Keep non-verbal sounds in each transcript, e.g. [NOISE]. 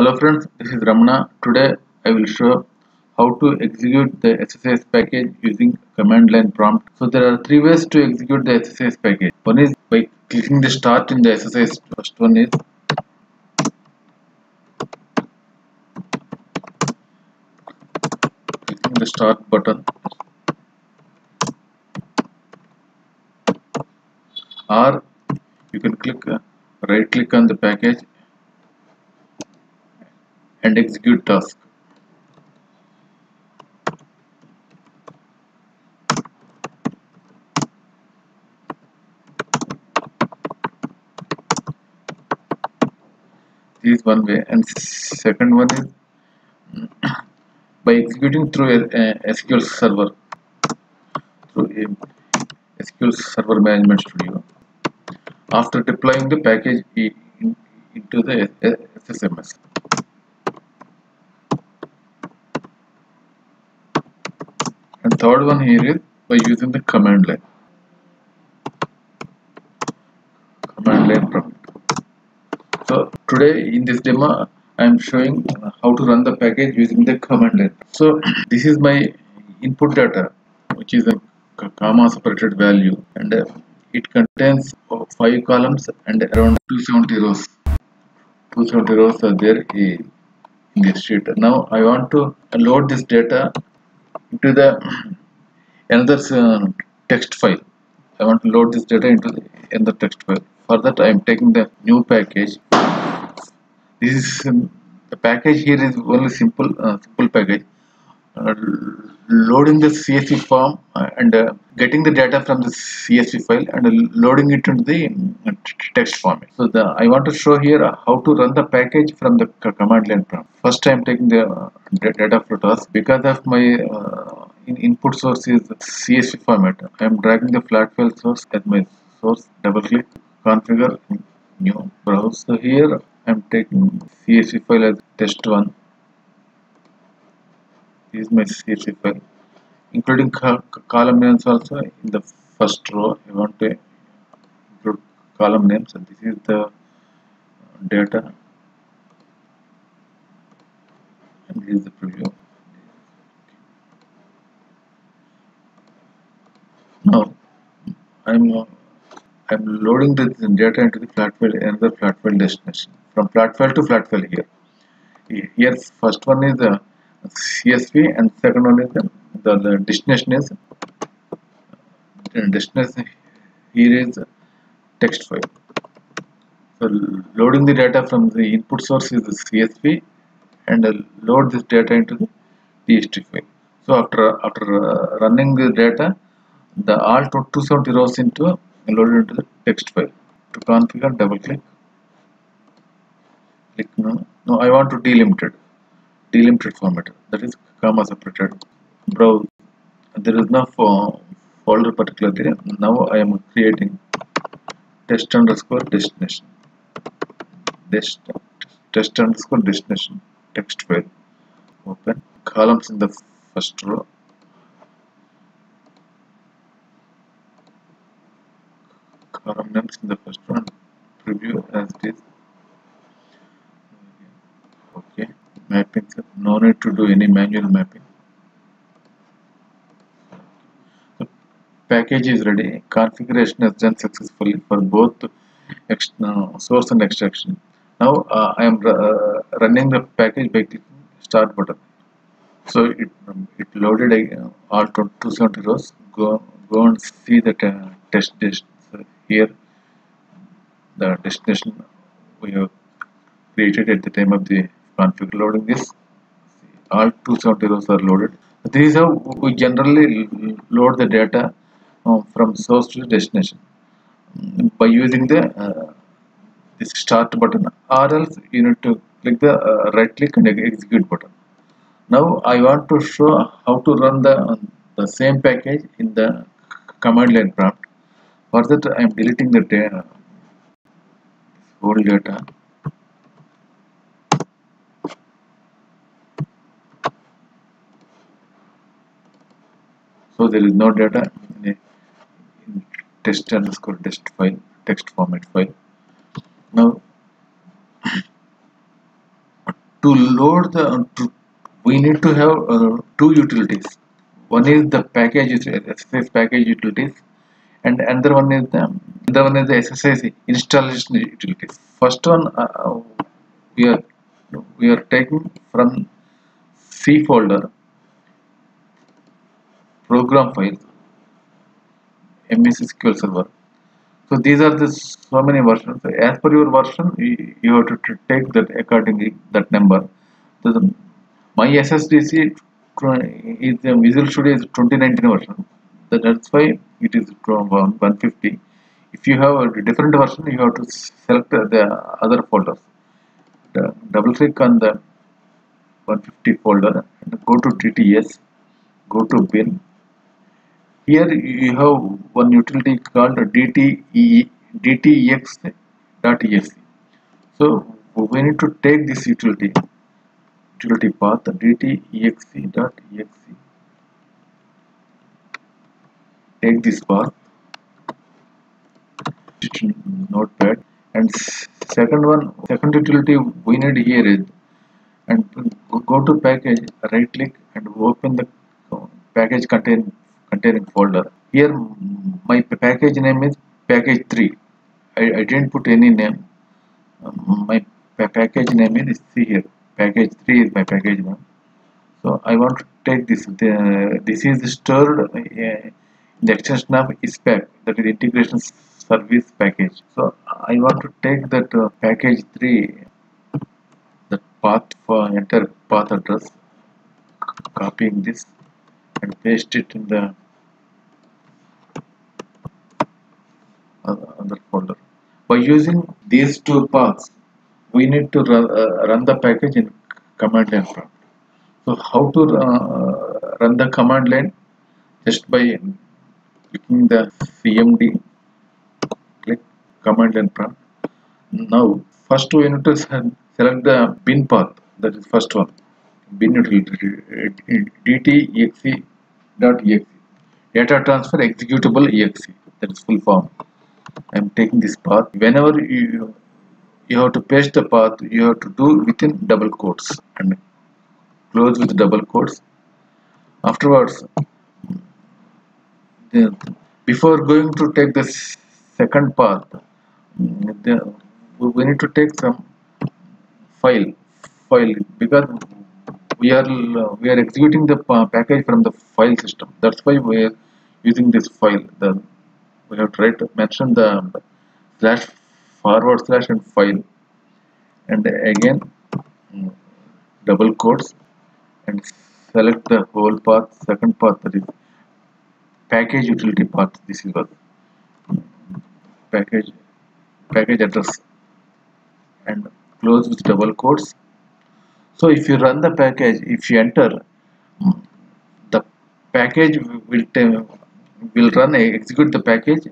Hello friends, this is Ramana. Today I will show how to execute the SSIS package using command line prompt. So there are three ways to execute the SSIS package. One is by clicking the start in the SSIS. First one is clicking the start button or you can click uh, right click on the package and execute task. This is one way. And second one is [CLEARS THROAT] by executing through a, a SQL server through a SQL Server Management Studio. After deploying the package into the SSMS. And third one here is by using the command line. Command line prompt. So today in this demo I am showing how to run the package using the command line. So this is my input data which is a comma separated value and uh, it contains uh, five columns and around 270 rows 270 rows are there in this sheet now i want to load this data into the another uh, text file. I want to load this data into the text file. For that i am taking the new package. This is um, the package here is only simple uh, simple package loading the CSV form uh, and uh, getting the data from the CSV file and uh, loading it into the uh, text format. So the I want to show here how to run the package from the command line prompt. First I am taking the uh, data flow task because of my in input source is CSV format. I am dragging the flat file source as my source. Double click, configure, new browse. So here I am taking CSV file as test one this is my CSV file including column names also in the first row. I want to include column names and this is the data. And this is the preview. Now I'm I'm loading the data into the flat file another flat file destination. From flat file to flat file here. Here first one is the CSV and second one is the, the, destination is destination here is text file. So loading the data from the input source is the CSV and load this data into the TXT file. So after after uh, running the data the all 270 rows into loaded into the text file. To configure double click. Click no no I want to delimited delimited format. That is comma separated. Browse there is no folder particular there. Now I am creating test underscore destination. Test, test underscore destination. Text file. Open. Columns in the first row. Column names in the first one preview as it is mapping. No need to do any manual mapping. The package is ready. Configuration is done successfully for both uh, source and extraction. Now uh, I am uh, running the package by clicking start button. So it um, it loaded uh, all 270 rows. Go go and see the test disk here. The destination we have created at the time of the config loading this. All 270 rows are loaded. This is how we generally load the data uh, from source to destination. By using the uh, this start button or else you need to click the uh, right click and execute button. Now I want to show how to run the the same package in the command line prompt. For that I am deleting the data whole data so there is no data in, in test underscore test file text format file. Now to load the to, we need to have uh, two utilities. One is the package SSIS package utilities and another one is the other one is the SSIS installation utilities. First one uh, we are we are taking from C folder program file MS SQL Server. So these are the so many versions. As per your version you, you have to, take that accordingly that number. So the, my SSDT is the Visual Studio is 2019 version. So that's why it is 150 if you have a different version you have to select the other folders. Double click on the 150 folder and go to DTS go to bin here you have one utility called DTE, DTEX.exe so we need to take this utility utility path DTEXE.exe take this path. Notepad and second one second utility we need here is and go to package right click and open the package contain containing folder. Here my package name is package 3 I, I didn't put any name. Um, my package name is see here. Package 3 is my package name. So I want to take this the, this is stored uh, in the extension of ISPAC that is integration service package. So I want to take that uh, package 3 the path for enter path address copying this and paste it in the other folder by using these two paths we need to run, uh, the package in command line prompt so how to uh, run the command line just by clicking the cmd click command line prompt now first we need to select the bin path that is first one bin utility dtexe.exe data transfer executable exe that is full form I'm taking this path. Whenever you you have to paste the path you have to do within double quotes and close with double quotes. Afterwards before going to take the second path we need to take some file file because we are we are executing the package from the file system. That's why we are using this file the we have tried to mention the slash forward slash and file. And again mm, double quotes and select the whole path second path that is package utility path this is what. Package package address. And close with double quotes. So if you run the package if you enter mm, the package will will run execute the package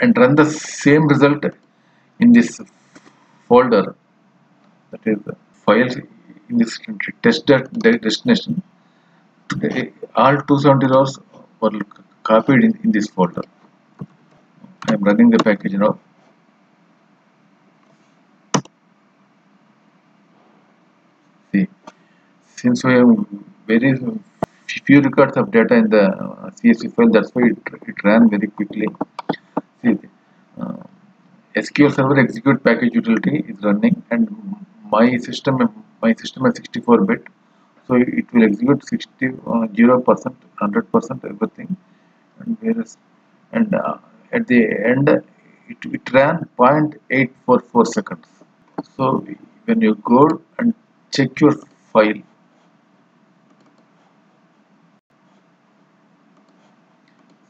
and run the same result in this folder. That is the files in this test destination. All 270 rows were copied in, in this folder. I am running the package now. See since we have very few records of data in the uh, CSV file that's why it, it ran very quickly. See uh, SQL Server execute package utility is running and my system my system is 64 bit. So it will execute 60 uh, 0 percent 100 percent everything. And whereas and uh, at the end it, it ran 0.844 seconds. So when you go and check your file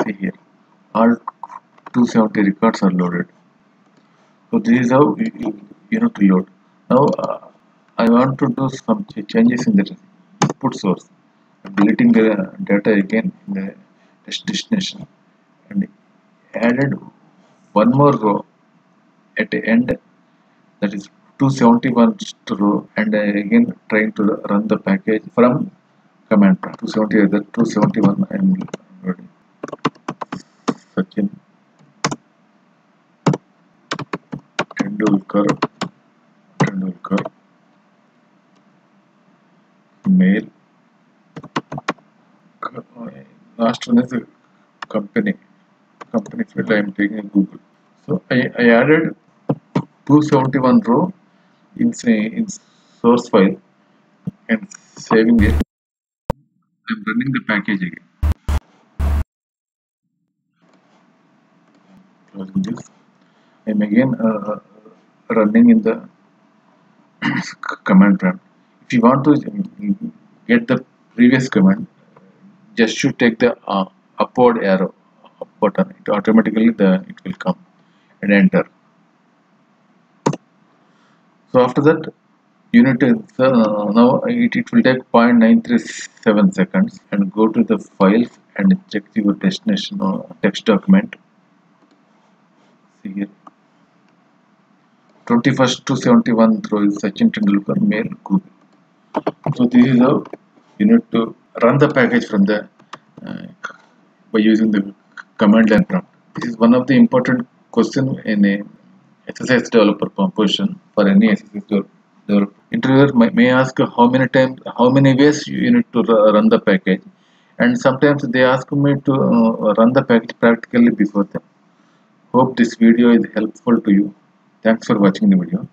see here all 270 records are loaded. So this is how you, know to load. Now uh, I want to do some ch changes in the input source. I'm deleting the data again in the destination. And added one more row at the end. That is 271 row. And I again trying to run the package from command prompt. 270 the 271 I'm loading Sachin Tendulkar Tendulkar mail. Last one is the company. Company field I am taking Google. So I, I added 271 row in, in source file and saving it. I'm running the package again. Closing this. I'm again uh, running in the command prompt if you want to get the previous command just should take the uh, upward arrow up button. It automatically the it will come and enter. So after that unit is uh, now it, it will take 0.937 seconds and go to the files and check your destination or text document. See here 21st to 71 row is Sachin Tendulkar mail group. so this is how you need to run the package from the uh, by using the command line prompt. This is one of the important question in a SSIS developer position for any SSIS developer. Interviewer may, may ask how many times how many ways you need to run the package. And sometimes they ask me to uh, run the package practically before them. Hope this video is helpful to you thanks for watching the video.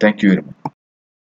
Thank you very much